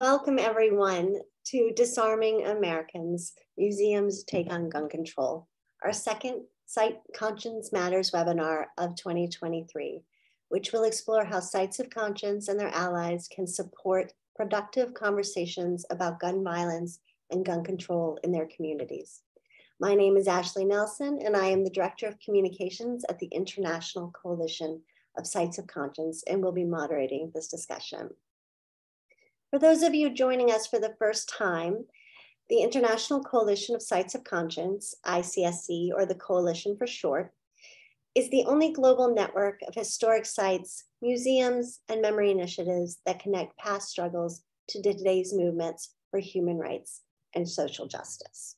Welcome everyone to Disarming Americans, Museums Take on Gun Control, our second Site Conscience Matters webinar of 2023, which will explore how sites of conscience and their allies can support productive conversations about gun violence and gun control in their communities. My name is Ashley Nelson, and I am the Director of Communications at the International Coalition of Sites of Conscience and will be moderating this discussion. For those of you joining us for the first time, the International Coalition of Sites of Conscience, ICSC, or the Coalition for short, is the only global network of historic sites, museums, and memory initiatives that connect past struggles to today's movements for human rights and social justice.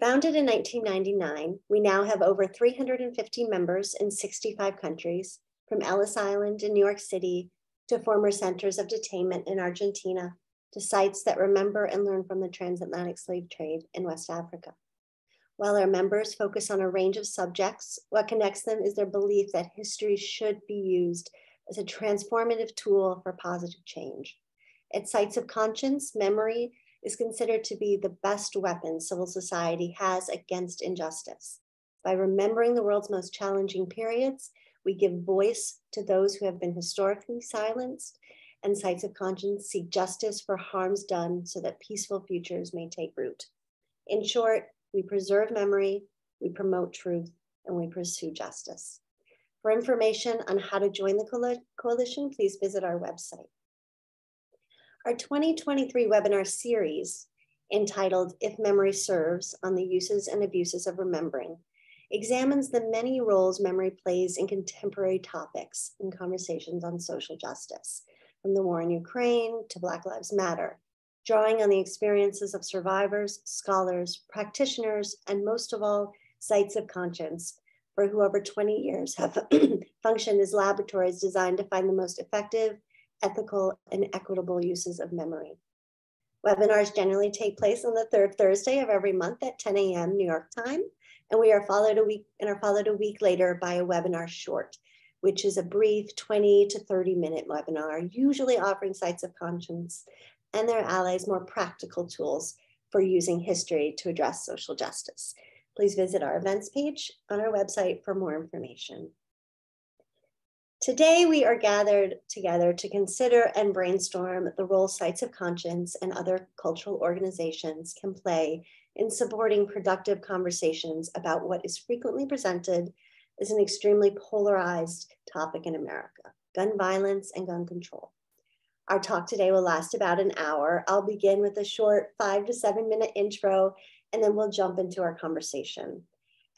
Founded in 1999, we now have over 350 members in 65 countries, from Ellis Island in New York City to former centers of detainment in Argentina, to sites that remember and learn from the transatlantic slave trade in West Africa. While our members focus on a range of subjects, what connects them is their belief that history should be used as a transformative tool for positive change. At sites of conscience, memory is considered to be the best weapon civil society has against injustice. By remembering the world's most challenging periods we give voice to those who have been historically silenced, and sites of conscience seek justice for harms done so that peaceful futures may take root. In short, we preserve memory, we promote truth, and we pursue justice. For information on how to join the coalition, please visit our website. Our 2023 webinar series entitled If Memory Serves on the Uses and Abuses of Remembering examines the many roles memory plays in contemporary topics and conversations on social justice, from the war in Ukraine to Black Lives Matter, drawing on the experiences of survivors, scholars, practitioners, and most of all, sites of conscience, for who over 20 years have functioned as laboratories designed to find the most effective, ethical, and equitable uses of memory. Webinars generally take place on the third Thursday of every month at 10 a.m. New York time and we are followed a week and are followed a week later by a webinar short, which is a brief 20 to 30 minute webinar, usually offering sites of conscience and their allies more practical tools for using history to address social justice. Please visit our events page on our website for more information. Today, we are gathered together to consider and brainstorm the role sites of conscience and other cultural organizations can play in supporting productive conversations about what is frequently presented as an extremely polarized topic in America, gun violence and gun control. Our talk today will last about an hour. I'll begin with a short five to seven minute intro, and then we'll jump into our conversation.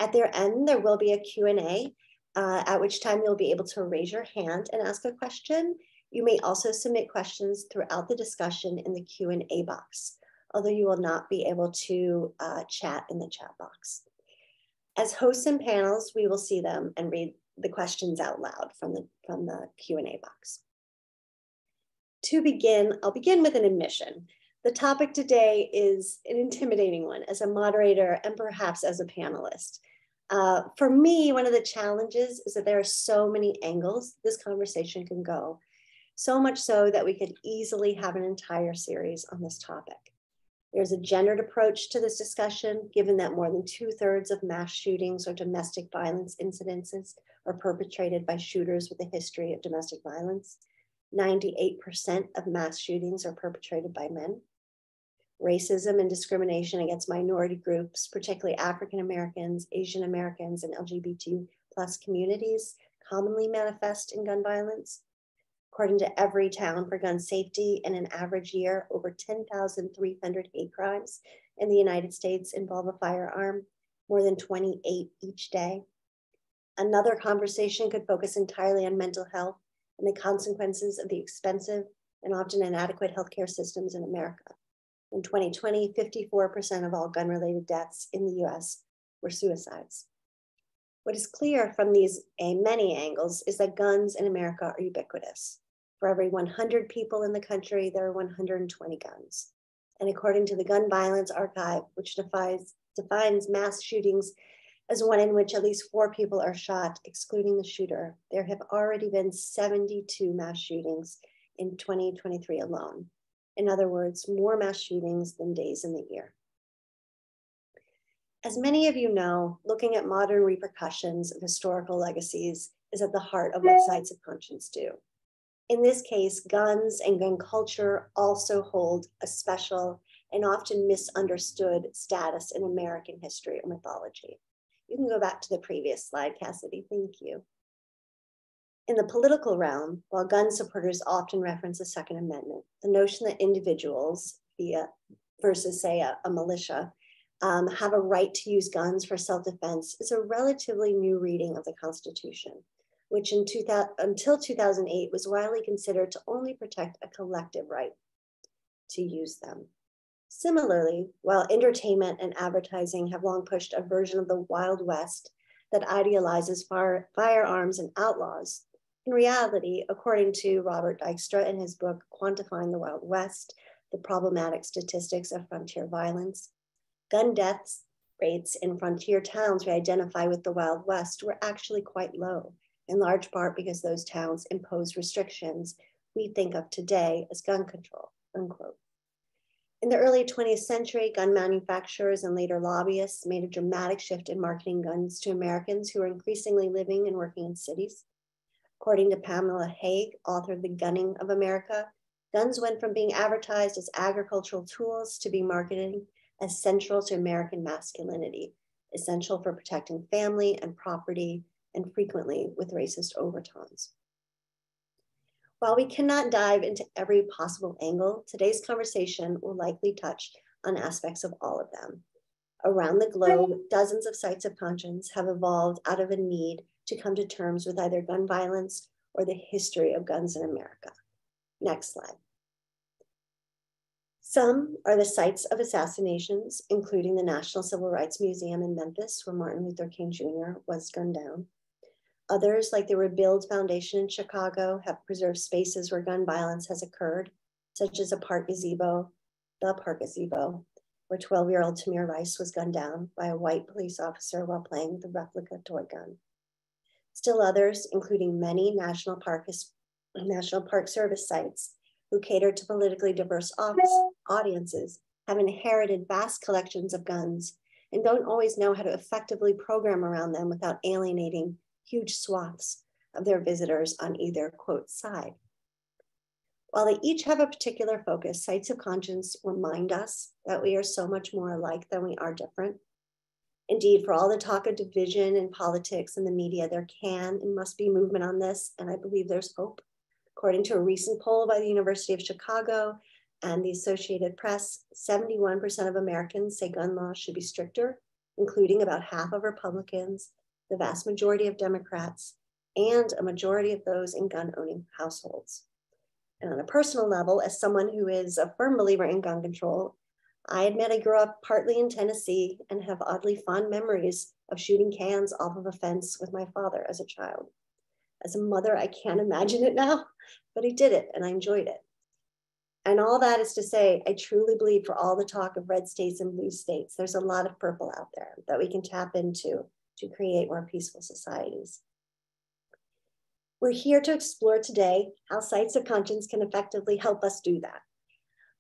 At their end, there will be a Q&A, uh, at which time you'll be able to raise your hand and ask a question. You may also submit questions throughout the discussion in the Q&A box although you will not be able to uh, chat in the chat box. As hosts and panels, we will see them and read the questions out loud from the, from the Q&A box. To begin, I'll begin with an admission. The topic today is an intimidating one as a moderator and perhaps as a panelist. Uh, for me, one of the challenges is that there are so many angles this conversation can go, so much so that we could easily have an entire series on this topic. There's a gendered approach to this discussion, given that more than two thirds of mass shootings or domestic violence incidences are perpetrated by shooters with a history of domestic violence. 98% of mass shootings are perpetrated by men. Racism and discrimination against minority groups, particularly African Americans, Asian Americans, and LGBT plus communities, commonly manifest in gun violence. According to Everytown for Gun Safety, in an average year, over 10,300 hate crimes in the United States involve a firearm, more than 28 each day. Another conversation could focus entirely on mental health and the consequences of the expensive and often inadequate healthcare systems in America. In 2020, 54% of all gun related deaths in the US were suicides. What is clear from these eh, many angles is that guns in America are ubiquitous. For every 100 people in the country, there are 120 guns. And according to the Gun Violence Archive, which defines, defines mass shootings as one in which at least four people are shot, excluding the shooter, there have already been 72 mass shootings in 2023 alone. In other words, more mass shootings than days in the year. As many of you know, looking at modern repercussions of historical legacies is at the heart of what Sites of Conscience do. In this case, guns and gun culture also hold a special and often misunderstood status in American history or mythology. You can go back to the previous slide, Cassidy. Thank you. In the political realm, while gun supporters often reference the Second Amendment, the notion that individuals, via versus say a, a militia, um, have a right to use guns for self-defense is a relatively new reading of the Constitution, which in 2000, until 2008 was widely considered to only protect a collective right to use them. Similarly, while entertainment and advertising have long pushed a version of the Wild West that idealizes fire, firearms and outlaws, in reality, according to Robert Dykstra in his book, Quantifying the Wild West, the problematic statistics of frontier violence, gun deaths rates in frontier towns we identify with the Wild West were actually quite low, in large part because those towns imposed restrictions we think of today as gun control, unquote. In the early 20th century, gun manufacturers and later lobbyists made a dramatic shift in marketing guns to Americans who were increasingly living and working in cities. According to Pamela Haag, author of The Gunning of America, guns went from being advertised as agricultural tools to being marketed as central to American masculinity, essential for protecting family and property, and frequently with racist overtones. While we cannot dive into every possible angle, today's conversation will likely touch on aspects of all of them. Around the globe, dozens of sites of conscience have evolved out of a need to come to terms with either gun violence or the history of guns in America. Next slide. Some are the sites of assassinations, including the National Civil Rights Museum in Memphis, where Martin Luther King Jr. was gunned down. Others, like the Rebuild Foundation in Chicago, have preserved spaces where gun violence has occurred, such as a park gazebo, the park gazebo, where 12 year old Tamir Rice was gunned down by a white police officer while playing with a replica toy gun. Still others, including many National Park, National Park Service sites, who cater to politically diverse audiences have inherited vast collections of guns and don't always know how to effectively program around them without alienating huge swaths of their visitors on either quote side. While they each have a particular focus, sites of conscience remind us that we are so much more alike than we are different. Indeed, for all the talk of division in politics and the media, there can and must be movement on this, and I believe there's hope. According to a recent poll by the University of Chicago and the Associated Press, 71% of Americans say gun laws should be stricter, including about half of Republicans, the vast majority of Democrats, and a majority of those in gun owning households. And on a personal level, as someone who is a firm believer in gun control, I admit I grew up partly in Tennessee and have oddly fond memories of shooting cans off of a fence with my father as a child. As a mother, I can't imagine it now, but I did it and I enjoyed it. And all that is to say, I truly believe for all the talk of red states and blue states, there's a lot of purple out there that we can tap into to create more peaceful societies. We're here to explore today how sites of conscience can effectively help us do that.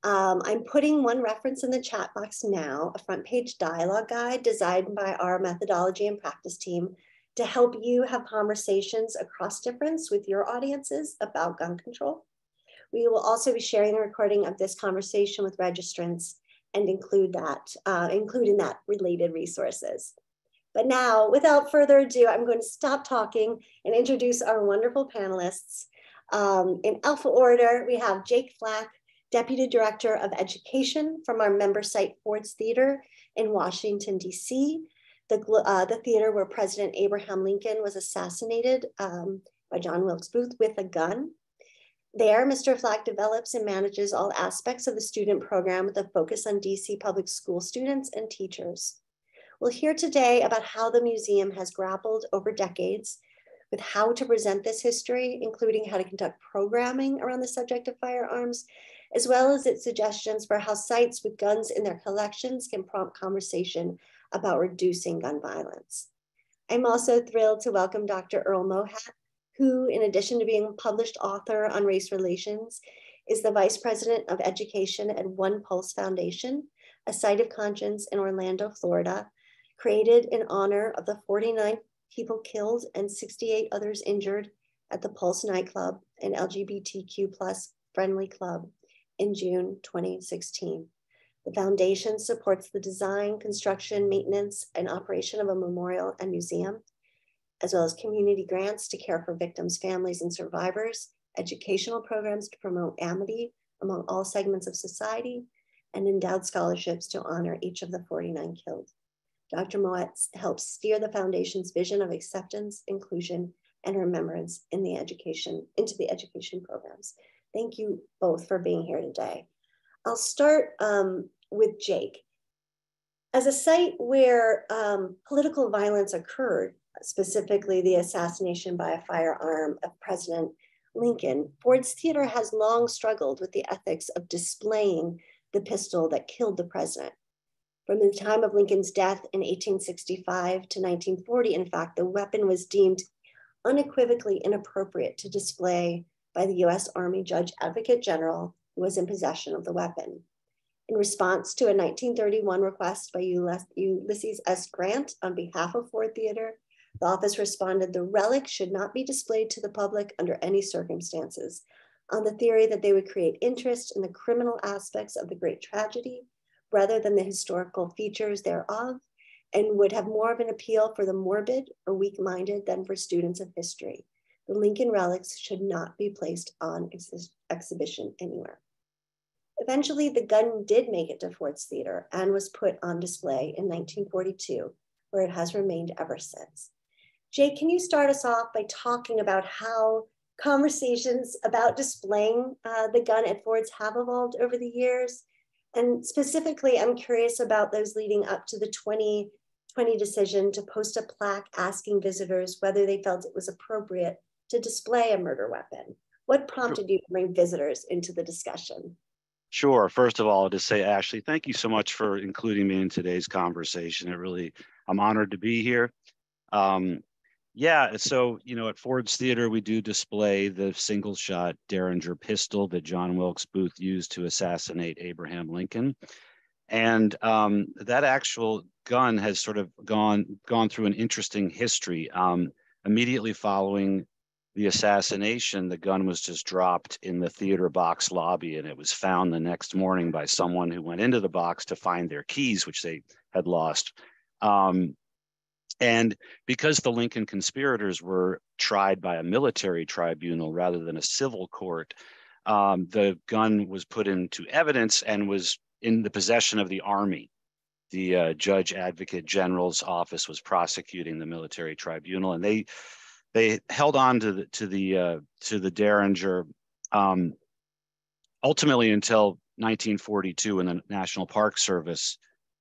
Um, I'm putting one reference in the chat box now, a front page dialogue guide designed by our methodology and practice team to help you have conversations across difference with your audiences about gun control. We will also be sharing a recording of this conversation with registrants and include that, uh, include in that related resources. But now, without further ado, I'm going to stop talking and introduce our wonderful panelists. Um, in alpha order, we have Jake Flack, Deputy Director of Education from our member site Ford's Theater in Washington, DC, the, uh, the theater where President Abraham Lincoln was assassinated um, by John Wilkes Booth with a gun. There, Mr. Flack develops and manages all aspects of the student program with a focus on DC public school students and teachers. We'll hear today about how the museum has grappled over decades with how to present this history, including how to conduct programming around the subject of firearms, as well as its suggestions for how sites with guns in their collections can prompt conversation about reducing gun violence. I'm also thrilled to welcome Dr. Earl Mohat, who, in addition to being a published author on race relations, is the Vice President of Education at One Pulse Foundation, a site of conscience in Orlando, Florida, created in honor of the 49 people killed and 68 others injured at the Pulse nightclub, an LGBTQ plus friendly club in June 2016. The foundation supports the design, construction, maintenance, and operation of a memorial and museum, as well as community grants to care for victims, families, and survivors, educational programs to promote amity among all segments of society, and endowed scholarships to honor each of the 49 killed. Dr. Moet helps steer the foundation's vision of acceptance, inclusion, and remembrance in the education, into the education programs. Thank you both for being here today. I'll start um, with Jake. As a site where um, political violence occurred, specifically the assassination by a firearm of President Lincoln, Ford's Theater has long struggled with the ethics of displaying the pistol that killed the president. From the time of Lincoln's death in 1865 to 1940, in fact, the weapon was deemed unequivocally inappropriate to display by the US Army Judge Advocate General who was in possession of the weapon. In response to a 1931 request by Ulysses S. Grant on behalf of Ford Theater, the office responded the relic should not be displayed to the public under any circumstances on the theory that they would create interest in the criminal aspects of the great tragedy rather than the historical features thereof and would have more of an appeal for the morbid or weak minded than for students of history. The Lincoln relics should not be placed on ex exhibition anywhere. Eventually, the gun did make it to Ford's Theater and was put on display in 1942, where it has remained ever since. Jay, can you start us off by talking about how conversations about displaying uh, the gun at Ford's have evolved over the years? And specifically, I'm curious about those leading up to the 2020 decision to post a plaque asking visitors whether they felt it was appropriate to display a murder weapon. What prompted you to bring visitors into the discussion? Sure. First of all, to say, Ashley, thank you so much for including me in today's conversation. It really, I'm honored to be here. Um, yeah, so you know, at Ford's Theater, we do display the single-shot Derringer pistol that John Wilkes Booth used to assassinate Abraham Lincoln, and um, that actual gun has sort of gone gone through an interesting history. Um, immediately following the assassination, the gun was just dropped in the theater box lobby, and it was found the next morning by someone who went into the box to find their keys, which they had lost. Um, and because the Lincoln conspirators were tried by a military tribunal rather than a civil court, um, the gun was put into evidence and was in the possession of the Army. The uh, Judge Advocate General's office was prosecuting the military tribunal, and they they held on to the to the uh, to the Derringer um, ultimately until 1942 when the National Park Service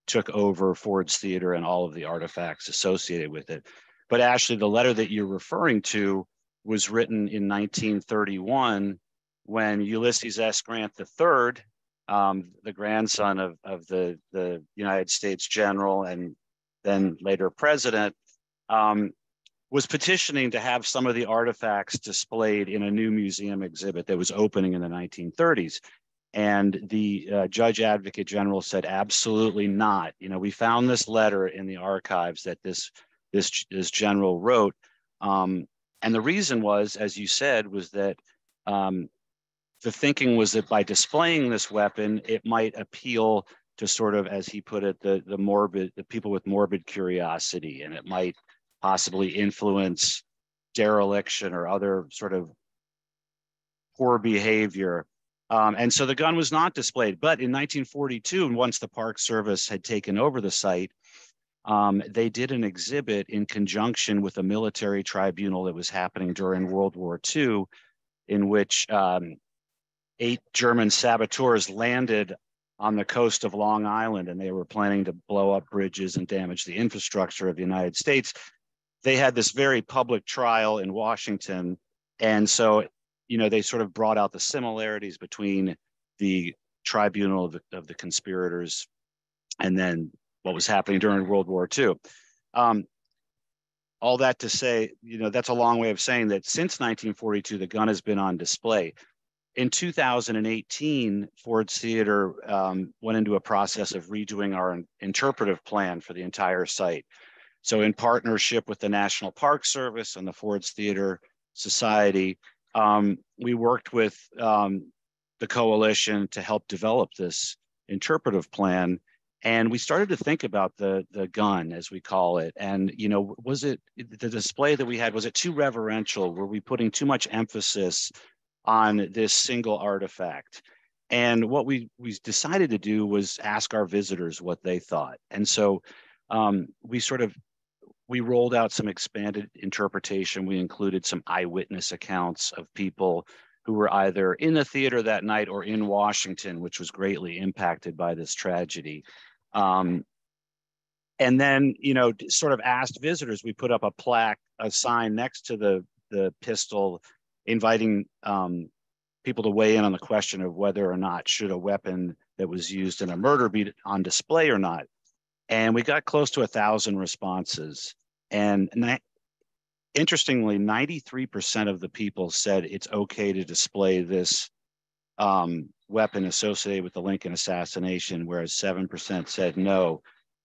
took over Ford's Theater and all of the artifacts associated with it. But actually, the letter that you're referring to was written in 1931 when Ulysses S. Grant III, um, the grandson of, of the, the United States general and then later president, um, was petitioning to have some of the artifacts displayed in a new museum exhibit that was opening in the 1930s. And the uh, judge advocate general said, absolutely not. You know, we found this letter in the archives that this, this, this general wrote. Um, and the reason was, as you said, was that um, the thinking was that by displaying this weapon, it might appeal to sort of, as he put it, the, the morbid, the people with morbid curiosity, and it might possibly influence dereliction or other sort of poor behavior um, and so the gun was not displayed. But in 1942, and once the Park Service had taken over the site, um, they did an exhibit in conjunction with a military tribunal that was happening during World War II, in which um, eight German saboteurs landed on the coast of Long Island and they were planning to blow up bridges and damage the infrastructure of the United States. They had this very public trial in Washington. And so you know, they sort of brought out the similarities between the tribunal of the, of the conspirators and then what was happening during World War II. Um, all that to say, you know, that's a long way of saying that since 1942, the gun has been on display. In 2018, Ford's Theater um, went into a process of redoing our interpretive plan for the entire site. So in partnership with the National Park Service and the Ford's Theater Society, um, we worked with um, the coalition to help develop this interpretive plan and we started to think about the the gun as we call it. And you know was it the display that we had was it too reverential? Were we putting too much emphasis on this single artifact? And what we we decided to do was ask our visitors what they thought. And so um, we sort of we rolled out some expanded interpretation we included some eyewitness accounts of people who were either in the theater that night or in Washington, which was greatly impacted by this tragedy. Um, and then, you know, sort of asked visitors, we put up a plaque, a sign next to the, the pistol, inviting um, people to weigh in on the question of whether or not should a weapon that was used in a murder be on display or not. And we got close to a thousand responses. And interestingly, 93% of the people said it's okay to display this um, weapon associated with the Lincoln assassination, whereas 7% said no.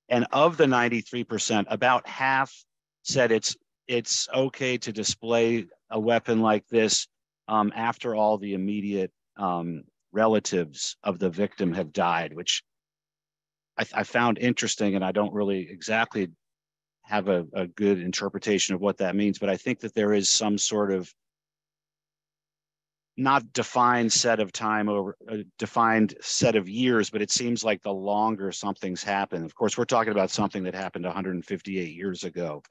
And of the 93%, about half said it's it's okay to display a weapon like this um, after all the immediate um, relatives of the victim have died, which I, I, found interesting, and I don't really exactly have a, a good interpretation of what that means, but I think that there is some sort of not defined set of time over a defined set of years, but it seems like the longer something's happened. Of course, we're talking about something that happened 158 years ago,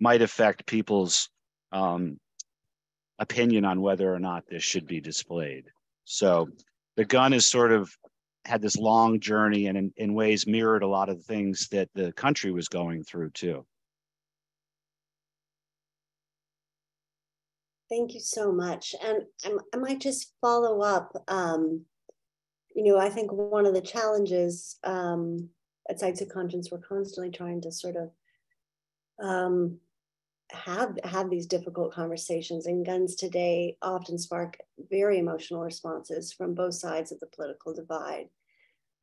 might affect people's um, opinion on whether or not this should be displayed. So the gun is sort of had this long journey and in, in ways mirrored a lot of the things that the country was going through too. Thank you so much. And I might just follow up. Um, you know, I think one of the challenges um, at Sites of Conscience, we're constantly trying to sort of um, have have these difficult conversations. And guns today often spark very emotional responses from both sides of the political divide.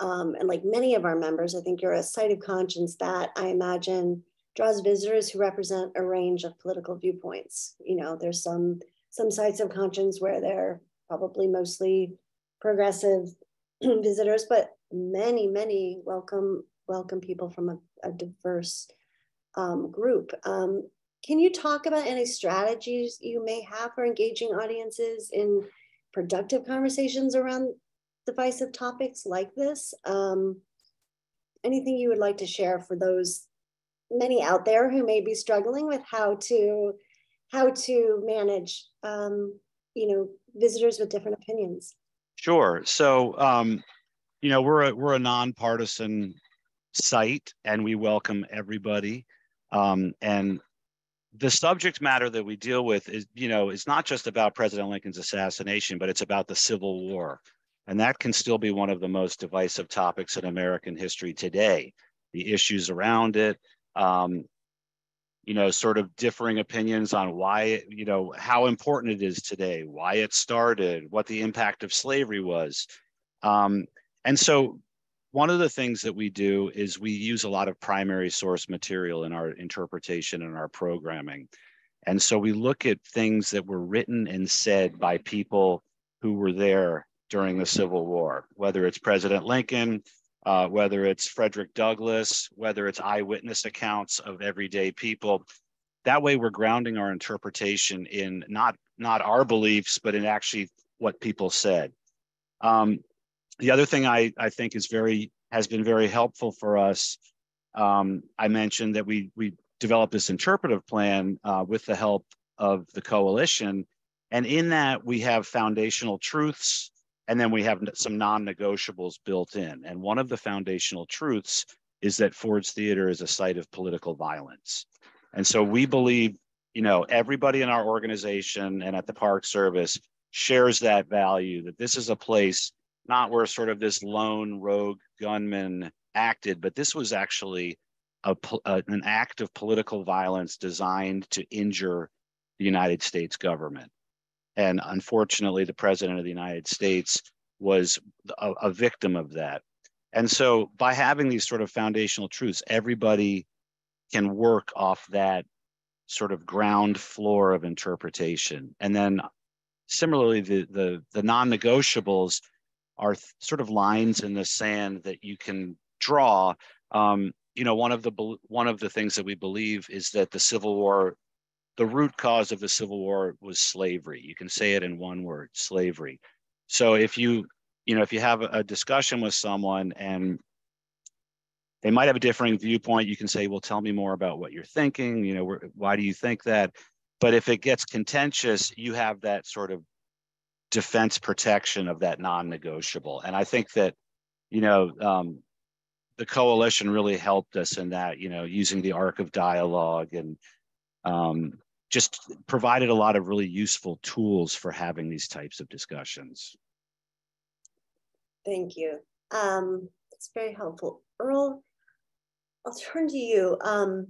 Um, and like many of our members, I think you're a site of conscience that I imagine draws visitors who represent a range of political viewpoints. You know, there's some some sites of conscience where they're probably mostly progressive visitors, but many, many welcome welcome people from a, a diverse um, group. Um, can you talk about any strategies you may have for engaging audiences in productive conversations around divisive topics like this? Um, anything you would like to share for those many out there who may be struggling with how to how to manage um, you know visitors with different opinions? Sure. So um, you know we're a we're a nonpartisan site and we welcome everybody. Um, and the subject matter that we deal with is you know is not just about president lincoln's assassination but it's about the civil war and that can still be one of the most divisive topics in american history today the issues around it um, you know, sort of differing opinions on why, you know, how important it is today, why it started, what the impact of slavery was. Um, and so one of the things that we do is we use a lot of primary source material in our interpretation and our programming. And so we look at things that were written and said by people who were there during the Civil War, whether it's President Lincoln, uh, whether it's Frederick Douglass, whether it's eyewitness accounts of everyday people. That way, we're grounding our interpretation in not not our beliefs, but in actually what people said. Um, the other thing I, I think is very has been very helpful for us. Um, I mentioned that we we developed this interpretive plan uh, with the help of the coalition, and in that we have foundational truths and then we have some non-negotiables built in. And one of the foundational truths is that Ford's Theater is a site of political violence. And so we believe, you know, everybody in our organization and at the Park Service shares that value that this is a place not where sort of this lone rogue gunman acted, but this was actually a, a, an act of political violence designed to injure the United States government. And unfortunately, the president of the United States was a, a victim of that. And so by having these sort of foundational truths, everybody can work off that sort of ground floor of interpretation. And then similarly, the the, the non-negotiables are th- sort of lines in the sand that you can draw. Um, you know, one of the one of the things that we believe is that the Civil War, the root cause of the Civil War was slavery. You can say it in one word, slavery. So if you you know if you have a discussion with someone and they might have a differing viewpoint you can say well tell me more about what you're thinking you know why do you think that but if it gets contentious you have that sort of defense protection of that non-negotiable and i think that you know um, the coalition really helped us in that you know using the arc of dialogue and um, just provided a lot of really useful tools for having these types of discussions Thank you. Um, it's very helpful. Earl, I'll turn to you. Um,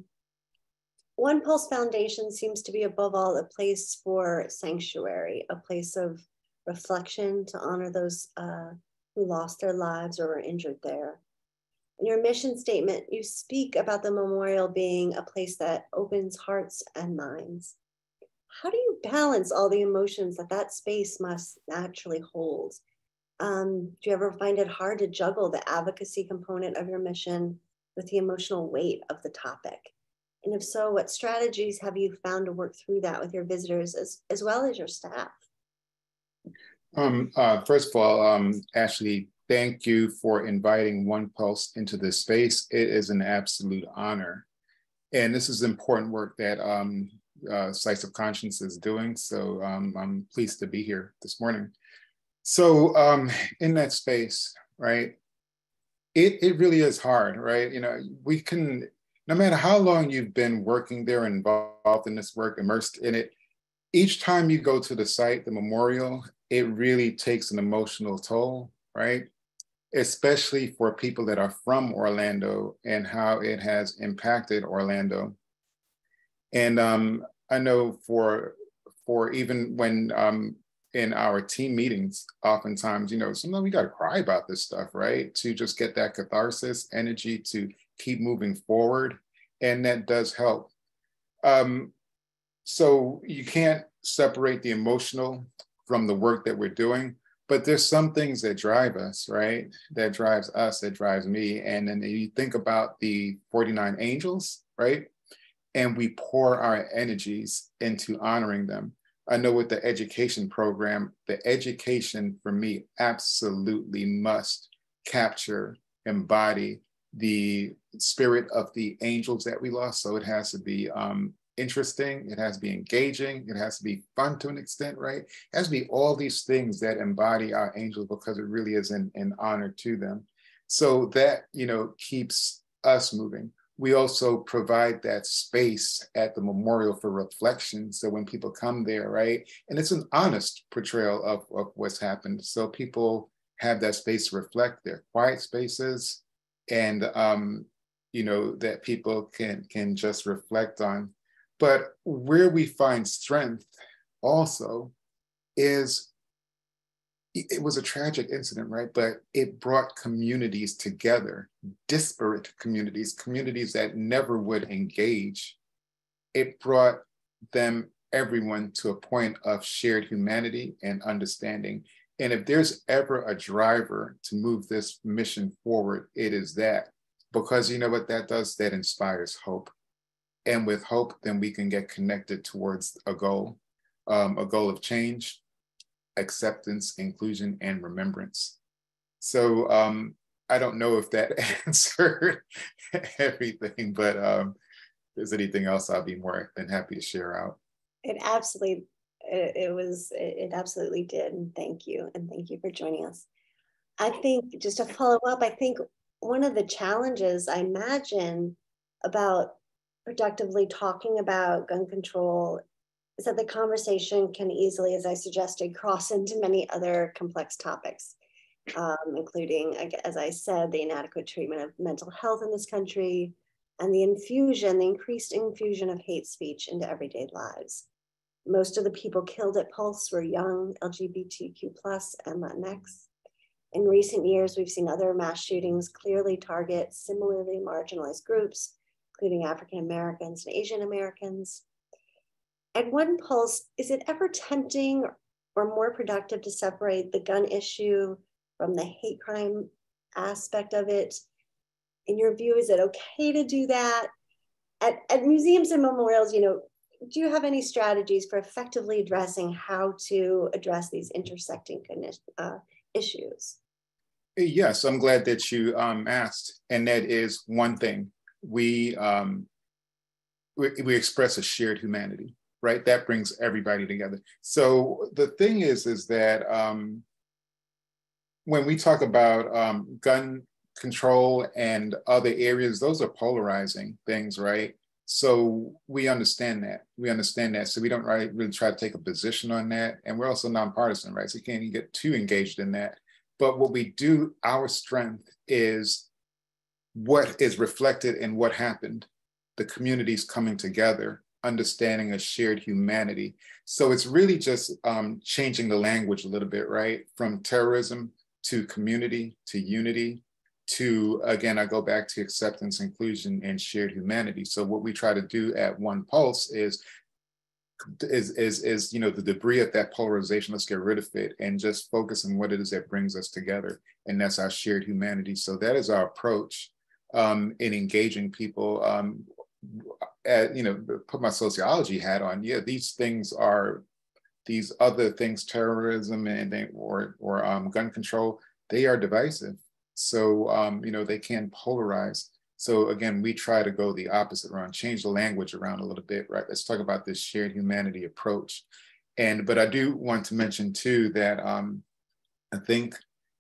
One Pulse Foundation seems to be above all a place for sanctuary, a place of reflection to honor those uh, who lost their lives or were injured there. In your mission statement, you speak about the memorial being a place that opens hearts and minds. How do you balance all the emotions that that space must naturally hold? Um, do you ever find it hard to juggle the advocacy component of your mission with the emotional weight of the topic? And if so, what strategies have you found to work through that with your visitors as, as well as your staff? Um, uh, first of all, um, Ashley, thank you for inviting One Pulse into this space. It is an absolute honor. And this is important work that um, uh, Sites of Conscience is doing. So um, I'm pleased to be here this morning. So um, in that space, right, it, it really is hard, right? You know, we can, no matter how long you've been working there, involved in this work, immersed in it, each time you go to the site, the memorial, it really takes an emotional toll, right? Especially for people that are from Orlando and how it has impacted Orlando. And um, I know for for even when um, in our team meetings, oftentimes, you know, sometimes we got to cry about this stuff, right? To just get that catharsis, energy to keep moving forward. And that does help. Um, so you can't separate the emotional from the work that we're doing, but there's some things that drive us, right? That drives us, that drives me. And then you think about the 49 angels, right? And we pour our energies into honoring them I know with the education program, the education for me absolutely must capture, embody the spirit of the angels that we lost. So it has to be um, interesting, it has to be engaging, it has to be fun to an extent, right? It has to be all these things that embody our angels because it really is an, an honor to them. So that, you know, keeps us moving we also provide that space at the memorial for reflection. So when people come there, right, and it's an honest portrayal of, of what's happened. So people have that space to reflect their quiet spaces and um, you know that people can can just reflect on. But where we find strength also is it was a tragic incident, right? But it brought communities together, disparate communities, communities that never would engage. It brought them, everyone, to a point of shared humanity and understanding. And if there's ever a driver to move this mission forward, it is that. Because you know what that does? That inspires hope. And with hope, then we can get connected towards a goal, um, a goal of change, acceptance, inclusion, and remembrance. So um, I don't know if that answered everything, but um, if there's anything else, I'll be more than happy to share out. It absolutely, it, it was, it, it absolutely did. And thank you. And thank you for joining us. I think just to follow up, I think one of the challenges I imagine about productively talking about gun control is that the conversation can easily, as I suggested, cross into many other complex topics, um, including, as I said, the inadequate treatment of mental health in this country, and the infusion, the increased infusion of hate speech into everyday lives. Most of the people killed at Pulse were young, LGBTQ plus and Latinx. In recent years, we've seen other mass shootings clearly target similarly marginalized groups, including African Americans and Asian Americans. At One Pulse, is it ever tempting or more productive to separate the gun issue from the hate crime aspect of it? In your view, is it okay to do that? At, at museums and memorials, you know, do you have any strategies for effectively addressing how to address these intersecting uh, issues? Yes, I'm glad that you um, asked. And that is one thing we, um, we, we express a shared humanity, right? That brings everybody together. So the thing is, is that um, when we talk about um, gun control and other areas, those are polarizing things, right? So we understand that. We understand that. So we don't really, really try to take a position on that. And we're also nonpartisan, right? So you can't get too engaged in that. But what we do, our strength is what is reflected in what happened, the communities coming together, understanding a shared humanity. So it's really just um, changing the language a little bit, right? From terrorism to community to unity to, again, I go back to acceptance, inclusion, and shared humanity. So what we try to do at One Pulse is is is is you know the debris of that polarization let's get rid of it and just focus on what it is that brings us together and that's our shared humanity so that is our approach um, in engaging people um, at, you know put my sociology hat on yeah these things are these other things terrorism and they, or or um, gun control they are divisive so um, you know they can polarize so again, we try to go the opposite around, change the language around a little bit, right? Let's talk about this shared humanity approach. And, but I do want to mention too that um, I think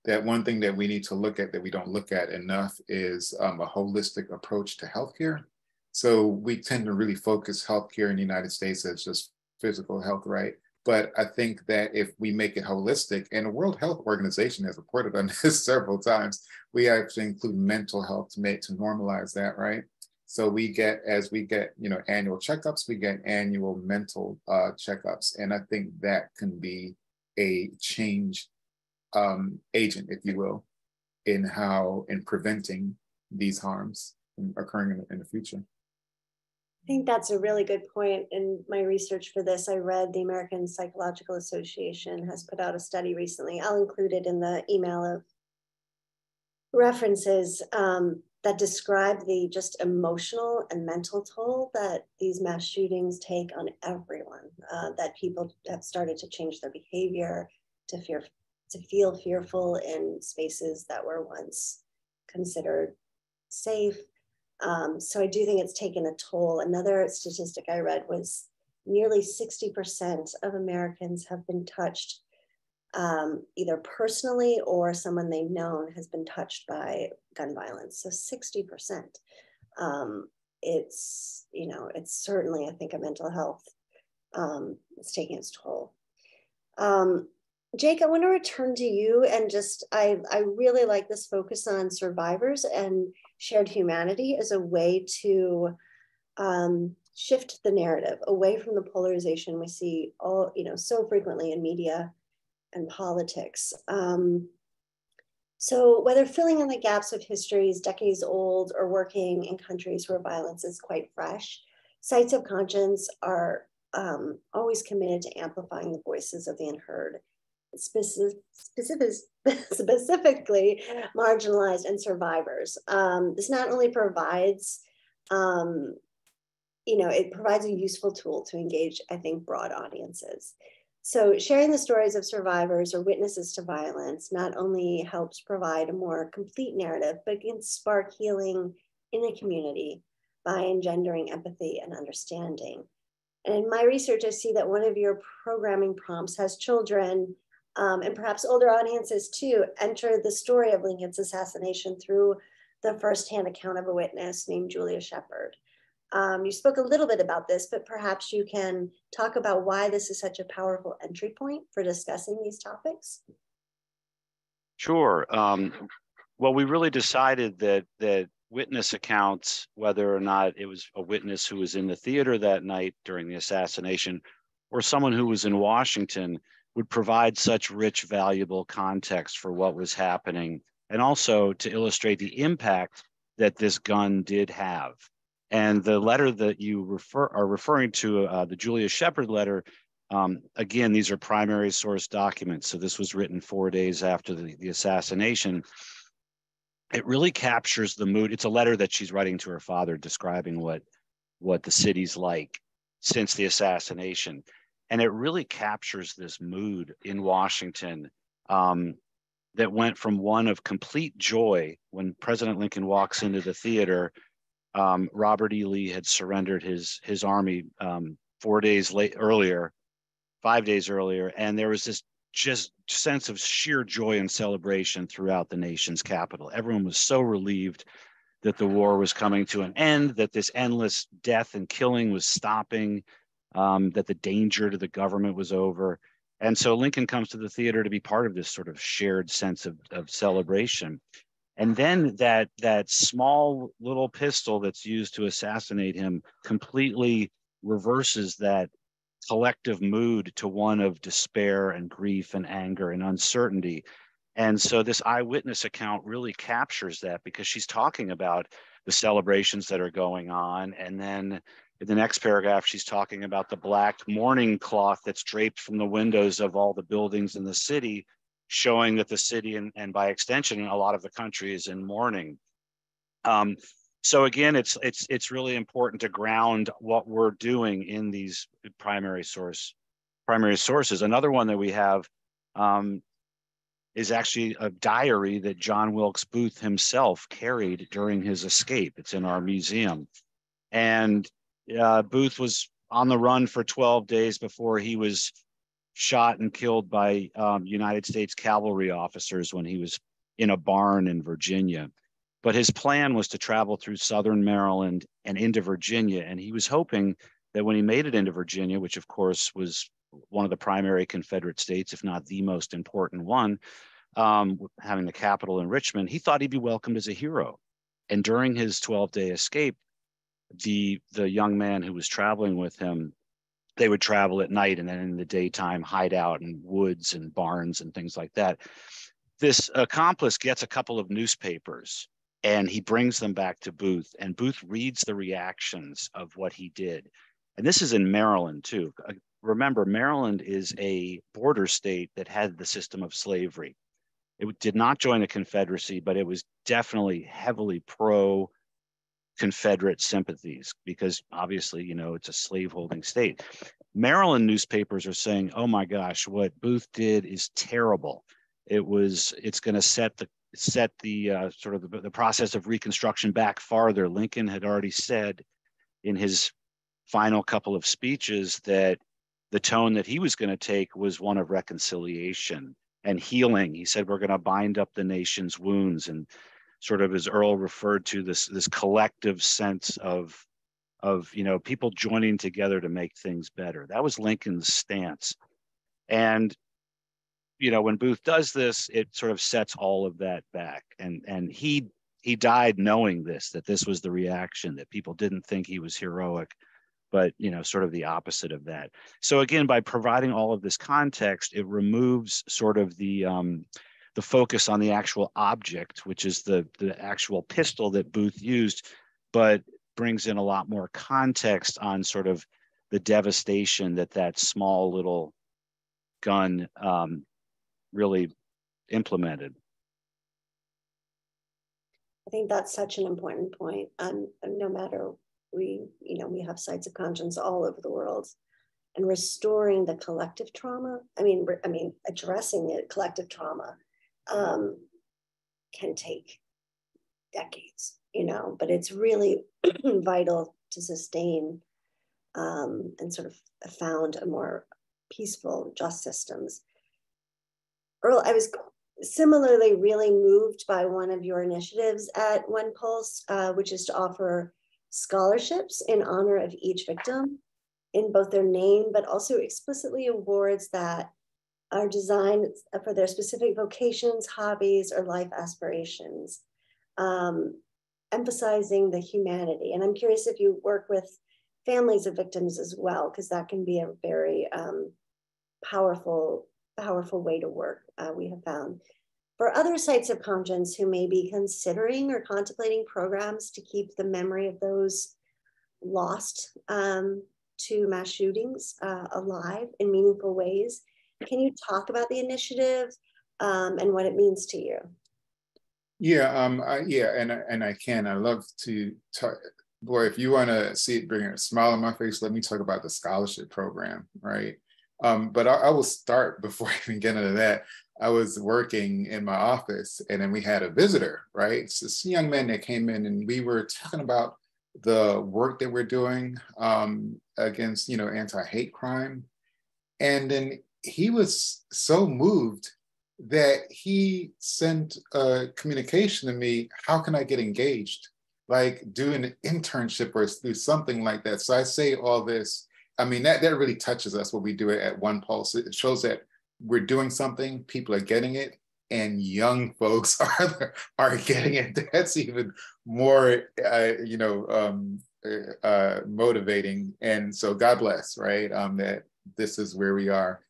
that one thing that we need to look at that we don't look at enough is um, a holistic approach to healthcare. So we tend to really focus healthcare in the United States as just physical health, right? But I think that if we make it holistic, and the World Health Organization has reported on this several times, we actually include mental health to make to normalize that, right? So we get as we get you know annual checkups, we get annual mental uh, checkups, and I think that can be a change um, agent, if you will, in how in preventing these harms occurring in, in the future. I think that's a really good point. In my research for this, I read the American Psychological Association has put out a study recently. I'll include it in the email of references um, that describe the just emotional and mental toll that these mass shootings take on everyone. Uh, that people have started to change their behavior, to fear, to feel fearful in spaces that were once considered safe, um, so I do think it's taken a toll. Another statistic I read was nearly 60% of Americans have been touched um, either personally or someone they've known has been touched by gun violence. So 60%. Um, it's, you know, it's certainly, I think, a mental health. Um, it's taking its toll. Um, Jake, I want to return to you and just, I, I really like this focus on survivors and shared humanity as a way to um, shift the narrative away from the polarization we see all, you know, so frequently in media and politics. Um, so whether filling in the gaps of histories decades old or working in countries where violence is quite fresh, sites of conscience are um, always committed to amplifying the voices of the unheard specific, specific, specifically marginalized and survivors. Um, this not only provides, um, you know, it provides a useful tool to engage, I think, broad audiences. So sharing the stories of survivors or witnesses to violence not only helps provide a more complete narrative, but can spark healing in the community by engendering empathy and understanding. And in my research, I see that one of your programming prompts has children um, and perhaps older audiences too, enter the story of Lincoln's assassination through the firsthand account of a witness named Julia Shepard. Um, you spoke a little bit about this, but perhaps you can talk about why this is such a powerful entry point for discussing these topics. Sure. Um, well, we really decided that that witness accounts, whether or not it was a witness who was in the theater that night during the assassination or someone who was in Washington, would provide such rich, valuable context for what was happening and also to illustrate the impact that this gun did have. And the letter that you refer are referring to, uh, the Julia Shepard letter, um, again, these are primary source documents. So this was written four days after the, the assassination it really captures the mood. It's a letter that she's writing to her father describing what what the city's like since the assassination. And it really captures this mood in Washington um, that went from one of complete joy when President Lincoln walks into the theater. Um, Robert E. Lee had surrendered his his army um, four days late earlier, five days earlier, and there was this just sense of sheer joy and celebration throughout the nation's capital. Everyone was so relieved that the war was coming to an end, that this endless death and killing was stopping, um, that the danger to the government was over. And so Lincoln comes to the theater to be part of this sort of shared sense of, of celebration. And then that that small little pistol that's used to assassinate him completely reverses that collective mood to one of despair and grief and anger and uncertainty. And so this eyewitness account really captures that because she's talking about the celebrations that are going on. And then in the next paragraph, she's talking about the black mourning cloth that's draped from the windows of all the buildings in the city, showing that the city and, and by extension, a lot of the country is in mourning. Um, so again, it's it's it's really important to ground what we're doing in these primary source primary sources. Another one that we have um, is actually a diary that John Wilkes Booth himself carried during his escape. It's in our museum, and uh, Booth was on the run for 12 days before he was shot and killed by um, United States cavalry officers when he was in a barn in Virginia. But his plan was to travel through southern Maryland and into Virginia. And he was hoping that when he made it into Virginia, which of course was one of the primary Confederate states, if not the most important one, um, having the capital in Richmond, he thought he'd be welcomed as a hero. And during his 12 day escape, the, the young man who was traveling with him, they would travel at night and then in the daytime hide out in woods and barns and things like that. This accomplice gets a couple of newspapers and he brings them back to Booth, and Booth reads the reactions of what he did. And this is in Maryland too. Uh, remember, Maryland is a border state that had the system of slavery. It did not join the Confederacy, but it was definitely heavily pro Confederate sympathies because obviously, you know, it's a slaveholding state. Maryland newspapers are saying, oh my gosh, what Booth did is terrible. It was, it's going to set the set the uh, sort of the, the process of reconstruction back farther. Lincoln had already said in his final couple of speeches that the tone that he was going to take was one of reconciliation and healing. He said, "We're going to bind up the nation's wounds," and sort of as Earl referred to this this collective sense of of you know people joining together to make things better. That was Lincoln's stance, and you know when booth does this it sort of sets all of that back. And and he he died knowing this that this was the reaction that people didn't think he was heroic but you know sort of the opposite of that. So again by providing all of this context it removes sort of the um, the focus on the actual object which is the the actual pistol that booth used but brings in a lot more context on sort of the devastation that that small little gun um, really implemented. I think that's such an important point. And no matter we, you know, we have sites of conscience all over the world, and restoring the collective trauma. I mean, I mean, addressing the collective trauma um, can take decades, you know, but it's really vital to sustain um, and sort of found a more peaceful, just systems. Earl, I was similarly really moved by one of your initiatives at One Pulse, uh, which is to offer scholarships in honor of each victim in both their name, but also explicitly awards that are designed for their specific vocations, hobbies, or life aspirations. Um, emphasizing the humanity. And I'm curious if you work with families of victims as well, because that can be a very um, powerful, powerful way to work, uh, we have found. For other sites of conscience who may be considering or contemplating programs to keep the memory of those lost um, to mass shootings uh, alive in meaningful ways, can you talk about the initiative um, and what it means to you? Yeah, um, I, yeah, and and I can. I love to talk. Boy, if you want to see it bring a smile on my face, let me talk about the scholarship program, right? Um, but I, I, will start before I even get into that. I was working in my office, and then we had a visitor, right? It's this young man that came in, and we were talking about the work that we're doing um, against, you know, anti-hate crime, and then he was so moved that he sent a communication to me how can i get engaged? Like do an internship or do something like that. So i say all this. I mean that, that really touches us what we do at one pulse. It shows that we're doing something people are getting it and young folks are are getting it. That's even more uh, you know um, uh, motivating. And so god bless right um, that this is where we are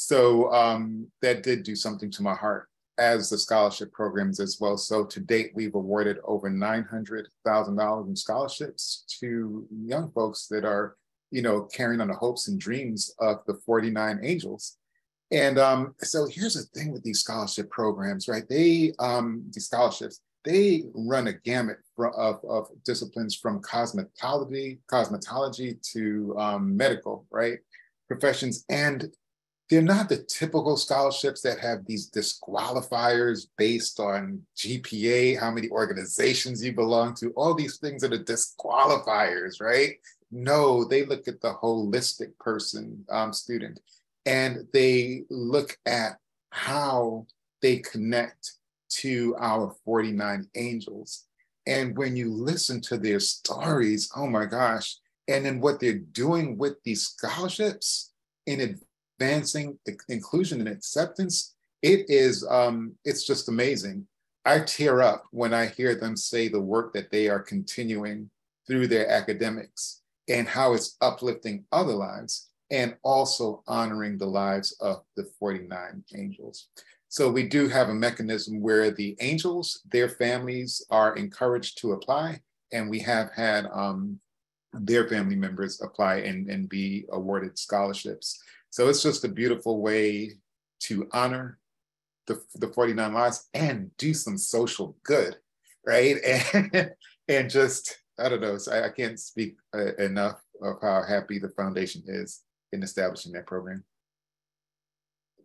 so um, that did do something to my heart as the scholarship programs as well. So to date, we've awarded over $900,000 in scholarships to young folks that are, you know, carrying on the hopes and dreams of the 49 angels. And um, so here's the thing with these scholarship programs, right? They, um, these scholarships, they run a gamut of, of disciplines from cosmetology, cosmetology to um, medical, right? Professions. And they're not the typical scholarships that have these disqualifiers based on GPA, how many organizations you belong to, all these things are disqualifiers, right? No, they look at the holistic person, um, student, and they look at how they connect to our 49 angels. And when you listen to their stories, oh my gosh, and then what they're doing with these scholarships in advancing inclusion and acceptance, it is um, it's just amazing. I tear up when I hear them say the work that they are continuing through their academics and how it's uplifting other lives and also honoring the lives of the 49 angels. So we do have a mechanism where the angels, their families are encouraged to apply, and we have had um, their family members apply and, and be awarded scholarships. So it's just a beautiful way to honor the, the 49 lives and do some social good, right? And, and just, I don't know, I, I can't speak uh, enough of how happy the foundation is in establishing that program.